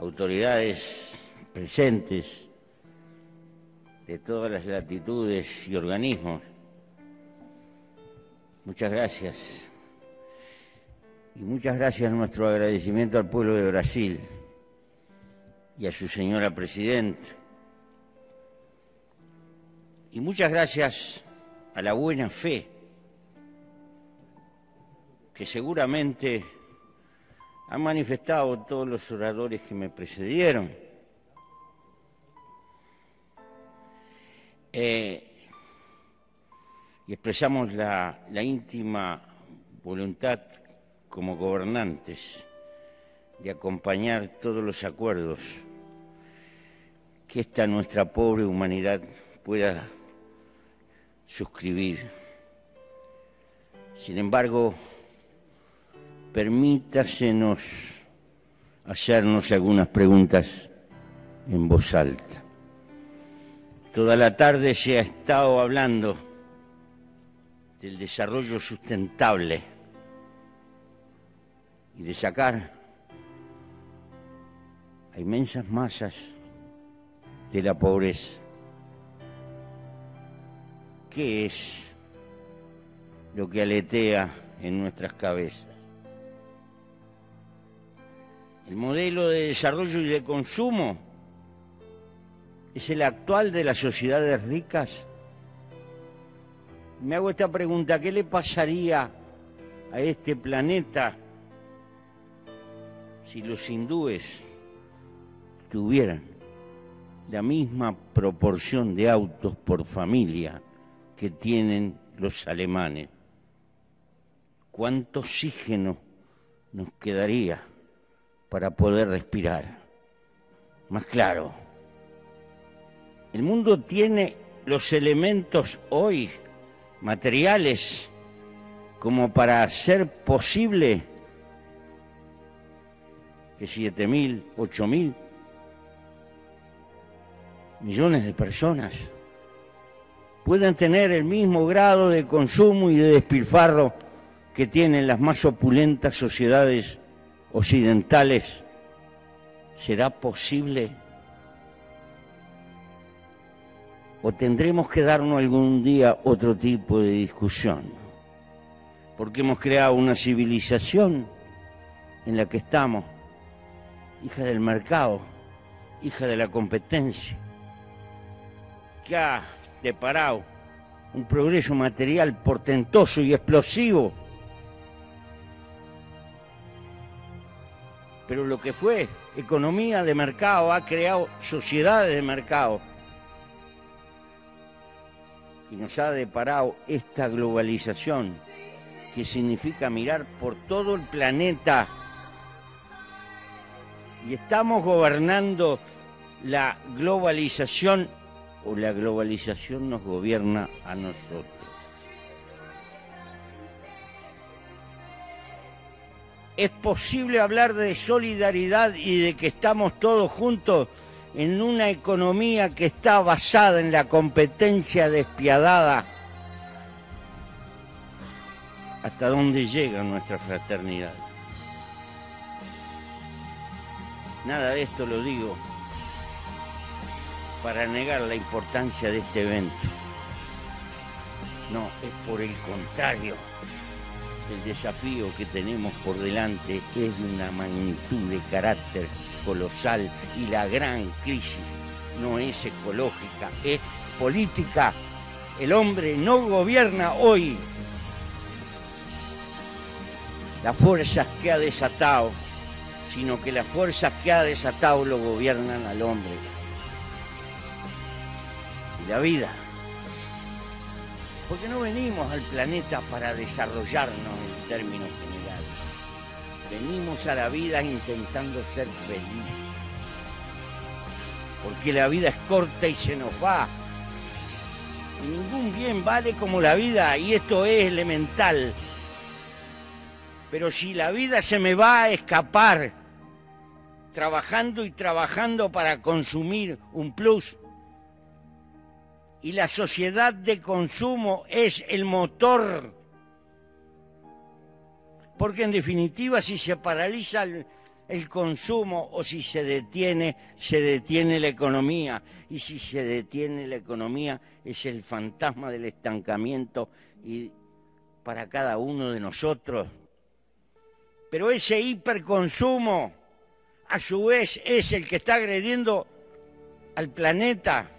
autoridades presentes de todas las latitudes y organismos, muchas gracias. Y muchas gracias nuestro agradecimiento al pueblo de Brasil y a su señora presidenta. Y muchas gracias a la buena fe que seguramente han manifestado todos los oradores que me precedieron. Eh, y expresamos la, la íntima voluntad como gobernantes de acompañar todos los acuerdos que esta nuestra pobre humanidad pueda suscribir. Sin embargo, permítasenos hacernos algunas preguntas en voz alta. Toda la tarde se ha estado hablando del desarrollo sustentable y de sacar a inmensas masas de la pobreza. ¿Qué es lo que aletea en nuestras cabezas? El modelo de desarrollo y de consumo es el actual de las sociedades ricas. Me hago esta pregunta, ¿qué le pasaría a este planeta si los hindúes tuvieran la misma proporción de autos por familia que tienen los alemanes? ¿Cuánto oxígeno nos quedaría? Para poder respirar. Más claro, el mundo tiene los elementos hoy materiales como para hacer posible que 7 mil, 8 mil millones de personas puedan tener el mismo grado de consumo y de despilfarro que tienen las más opulentas sociedades occidentales, ¿será posible? ¿O tendremos que darnos algún día otro tipo de discusión? Porque hemos creado una civilización en la que estamos, hija del mercado, hija de la competencia, que ha deparado un progreso material portentoso y explosivo pero lo que fue economía de mercado ha creado sociedades de mercado y nos ha deparado esta globalización que significa mirar por todo el planeta y estamos gobernando la globalización o la globalización nos gobierna a nosotros. Es posible hablar de solidaridad y de que estamos todos juntos en una economía que está basada en la competencia despiadada. ¿Hasta dónde llega nuestra fraternidad? Nada de esto lo digo para negar la importancia de este evento. No, es por el contrario el desafío que tenemos por delante es de una magnitud de carácter colosal y la gran crisis no es ecológica, es política. El hombre no gobierna hoy las fuerzas que ha desatado, sino que las fuerzas que ha desatado lo gobiernan al hombre. Y la vida porque no venimos al planeta para desarrollarnos en términos generales. Venimos a la vida intentando ser felices. Porque la vida es corta y se nos va. Ningún bien vale como la vida, y esto es elemental. Pero si la vida se me va a escapar, trabajando y trabajando para consumir un plus, y la sociedad de consumo es el motor. Porque en definitiva si se paraliza el, consumo o si se detiene, se detiene la economía. Y si se detiene la economía es el fantasma del estancamiento y para cada uno de nosotros. Pero ese hiperconsumo a su vez es el que está agrediendo al planeta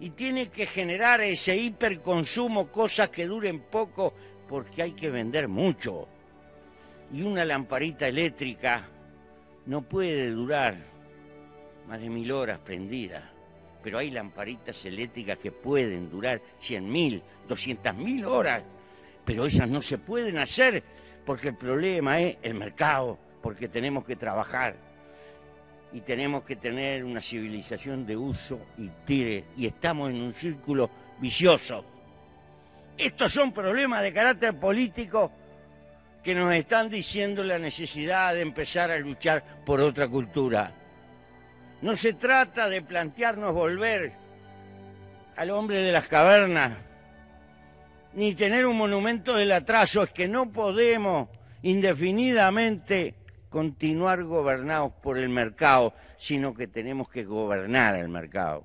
y tiene que generar ese hiperconsumo, cosas que duren poco porque hay que vender mucho. Y una lamparita eléctrica no puede durar más de mil horas prendida, pero hay lamparitas eléctricas que pueden durar cien mil, doscientas mil horas, pero esas no se pueden hacer porque el problema es el mercado, porque tenemos que trabajar y tenemos que tener una civilización de uso y tire, y estamos en un círculo vicioso. Estos son problemas de carácter político que nos están diciendo la necesidad de empezar a luchar por otra cultura. No se trata de plantearnos volver al hombre de las cavernas, ni tener un monumento del atraso, es que no podemos indefinidamente continuar gobernados por el mercado, sino que tenemos que gobernar el mercado.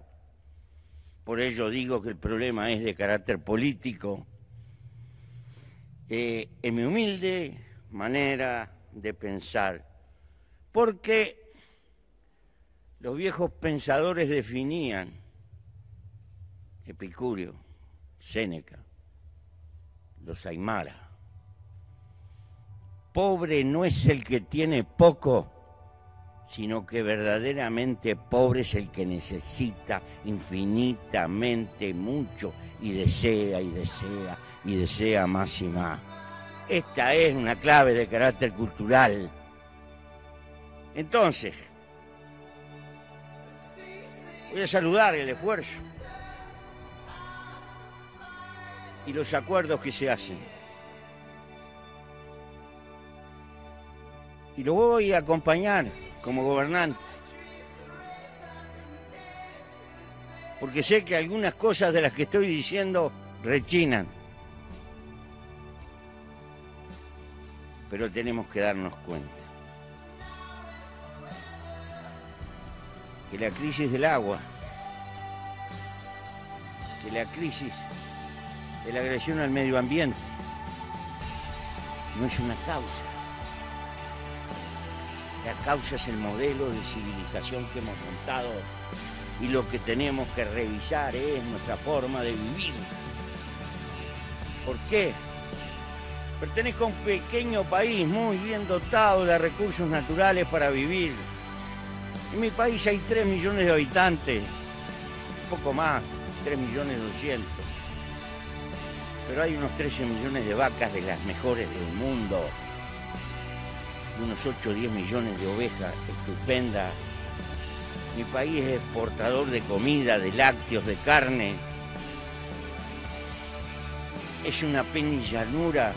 Por ello digo que el problema es de carácter político eh, en mi humilde manera de pensar, porque los viejos pensadores definían, Epicurio, Séneca, los Aymara, pobre no es el que tiene poco, sino que verdaderamente pobre es el que necesita infinitamente mucho y desea y desea y desea más y más. Esta es una clave de carácter cultural. Entonces, voy a saludar el esfuerzo y los acuerdos que se hacen. Y lo voy a acompañar como gobernante. Porque sé que algunas cosas de las que estoy diciendo rechinan. Pero tenemos que darnos cuenta que la crisis del agua, que la crisis de la agresión al medio ambiente no es una causa, la causa es el modelo de civilización que hemos montado y lo que tenemos que revisar es nuestra forma de vivir. ¿Por qué? Pertenezco a un pequeño país muy bien dotado de recursos naturales para vivir. En mi país hay 3 millones de habitantes, un poco más, 3 millones 200. Pero hay unos 13 millones de vacas de las mejores del mundo unos 8 o 10 millones de ovejas estupendas. Mi país es exportador de comida, de lácteos, de carne. Es una penillanura.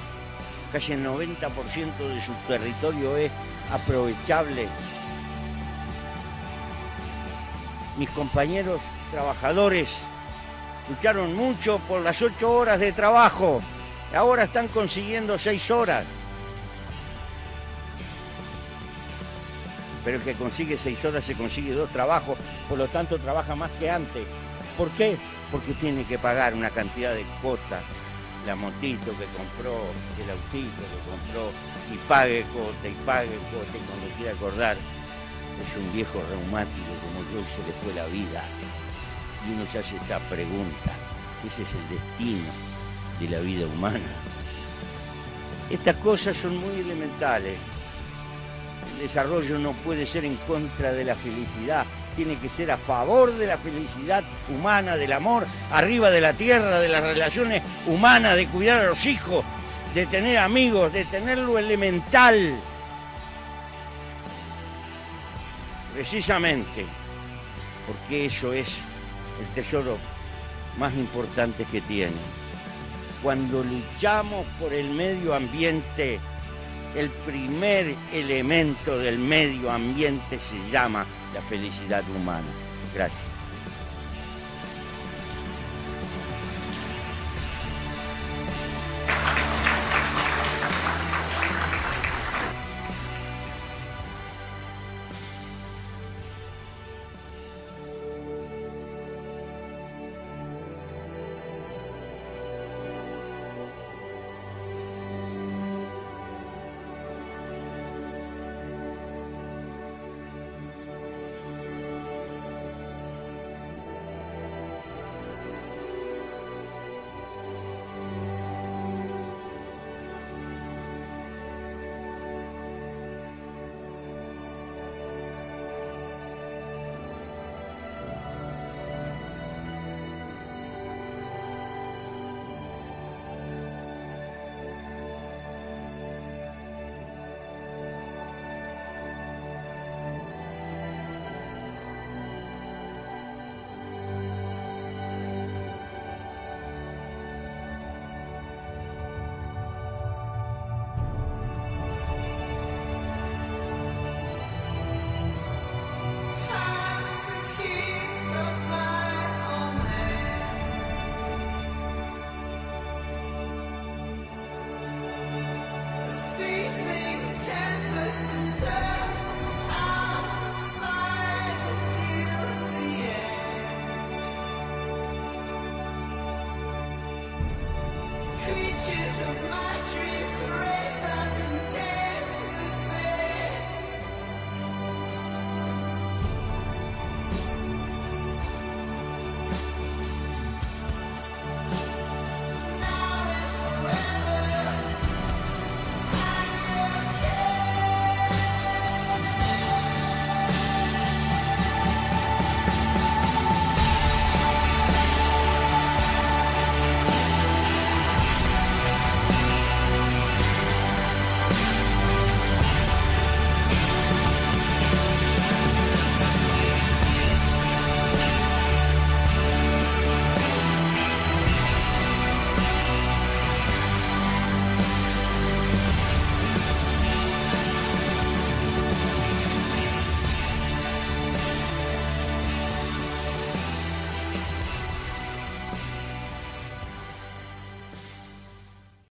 Casi el 90% de su territorio es aprovechable. Mis compañeros trabajadores lucharon mucho por las 8 horas de trabajo. Ahora están consiguiendo 6 horas. Pero el que consigue seis horas se consigue dos trabajos, por lo tanto trabaja más que antes. ¿Por qué? Porque tiene que pagar una cantidad de cuotas, la motito que compró, el autito que compró, y pague cuota, y pague cuota, y cuando quiera acordar, es un viejo reumático como yo y se le fue la vida. Y uno se hace esta pregunta, ese es el destino de la vida humana. Estas cosas son muy elementales, el desarrollo no puede ser en contra de la felicidad, tiene que ser a favor de la felicidad humana, del amor, arriba de la tierra, de las relaciones humanas, de cuidar a los hijos, de tener amigos, de tener lo elemental. Precisamente porque eso es el tesoro más importante que tiene. Cuando luchamos por el medio ambiente, el primer elemento del medio ambiente se llama la felicidad humana. Gracias.